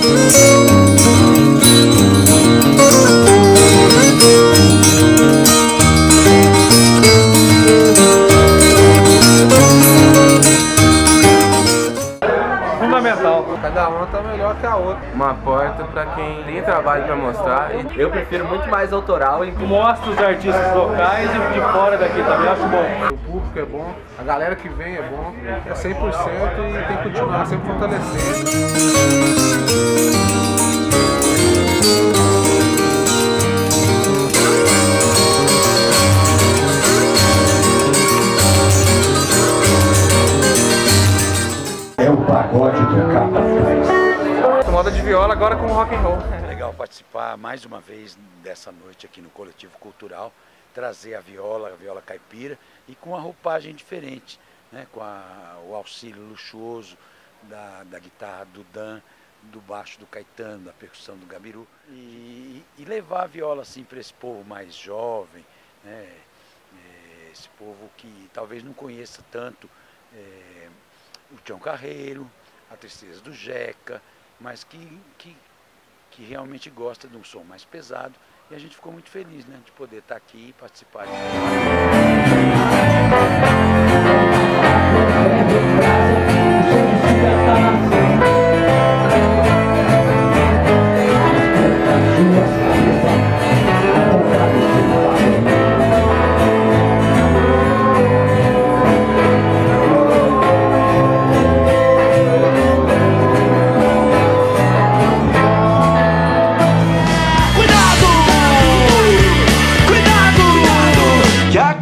Ooh. Cada uma tá melhor que a outra. Uma porta para quem tem trabalho para mostrar. Eu prefiro muito mais autoral e Mostra os artistas locais e de fora daqui também, acho bom. O público é bom, a galera que vem é bom, é 100% e tem que continuar sempre fortalecendo. Moda de viola agora com rock and roll. É legal participar mais uma vez dessa noite aqui no Coletivo Cultural, trazer a viola, a viola caipira e com uma roupagem diferente, né? com a- o auxílio luxuoso da, da guitarra do Dan, do baixo do Caetano, da percussão do Gabiru e, e levar a viola assim para esse povo mais jovem, né? É, esse povo que talvez não conheça tanto é, o Tião Carreiro, a Tristeza do Jeca, mas que, que, que realmente gosta de um som mais pesado. E a gente ficou muito feliz né, de poder estar aqui e participar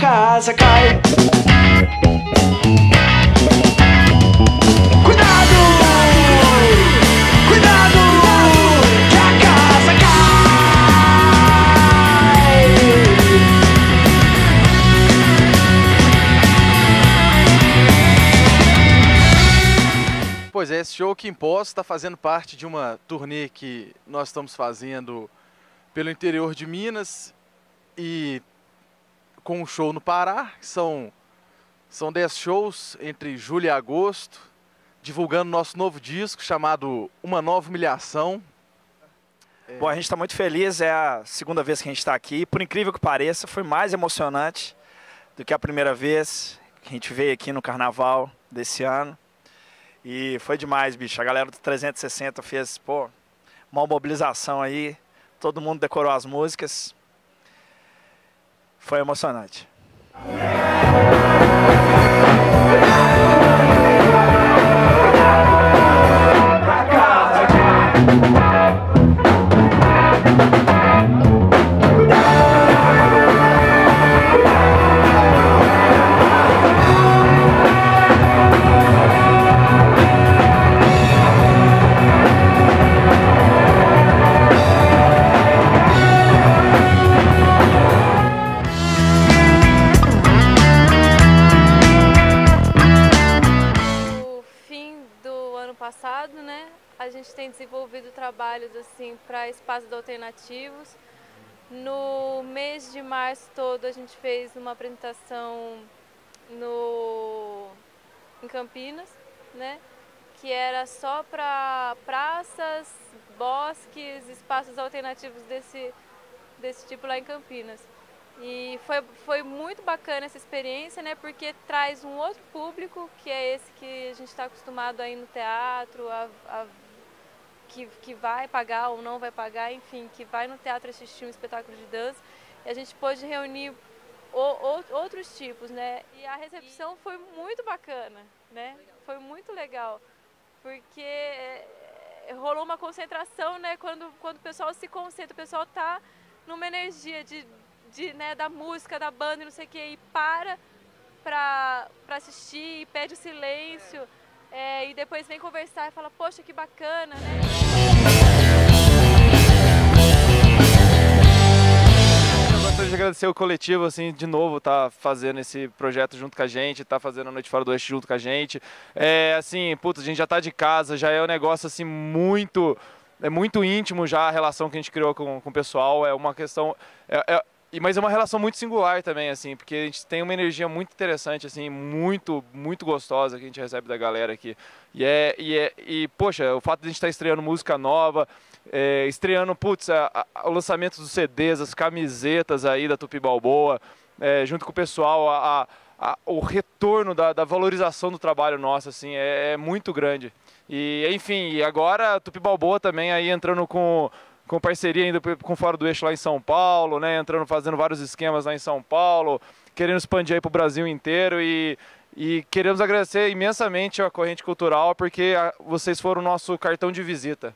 casa cai. Pois é, esse show que Impós está fazendo parte de uma turnê que nós estamos fazendo pelo interior de Minas e com um show no Pará, são, são 10 shows entre julho e agosto, divulgando nosso novo disco chamado Uma Nova Humilhação. Bom, a gente está muito feliz, é a segunda vez que a gente está aqui. Por incrível que pareça, foi mais emocionante do que a primeira vez que a gente veio aqui no carnaval desse ano. E foi demais, bicho. A galera do 360 fez, pô, uma mobilização aí. Todo mundo decorou as músicas. Foi emocionante. Gente tem desenvolvido trabalhos assim para espaços alternativos. No mês de março todo a gente fez uma apresentação no em Campinas, né, que era só para praças, bosques, espaços alternativos desse desse tipo lá em Campinas. E foi, foi muito bacana essa experiência, né? Porque traz um outro público, que é esse que a gente está acostumado a ir no teatro, a, a- que, que vai pagar ou não vai pagar, enfim, que vai no teatro assistir um espetáculo de dança. E a gente pôde reunir o- o- outros tipos, né? E a recepção foi muito bacana, né? Foi muito legal, porque é, rolou uma concentração, né? Quando, quando o pessoal se concentra, o pessoal tá numa energia de, de, né, da música, da banda e não sei o que, e para pra, pra assistir, e pede o silêncio, é, e depois vem conversar e fala, poxa, que bacana, né? Eu gostaria de agradecer o coletivo, assim, de novo, tá fazendo esse projeto junto com a gente, tá fazendo a Noite Fora do Oeste junto com a gente. É, assim, putz, a gente já tá de casa, já é um negócio, assim, muito... É muito íntimo já a relação que a gente criou com, com o pessoal, é uma questão... É, é- e, mas é uma relação muito singular também, assim, porque a gente tem uma energia muito interessante, assim, muito, muito gostosa que a gente recebe da galera aqui. E é, e é, e poxa, o fato de a gente estar tá estreando música nova, é, estreando, putz, a, a, o lançamento dos CDs, as camisetas aí da Tupi Balboa, é, junto com o pessoal, a, a, o retorno da, da, valorização do trabalho nosso, assim, é, é muito grande. E, enfim, agora a Tupi Balboa também aí entrando com com parceria ainda com Fora do Eixo lá em São Paulo, né? Entrando, fazendo vários esquemas lá em São Paulo, querendo expandir aí para o Brasil inteiro e, e queremos agradecer imensamente a Corrente Cultural porque a, vocês foram o nosso cartão de visita.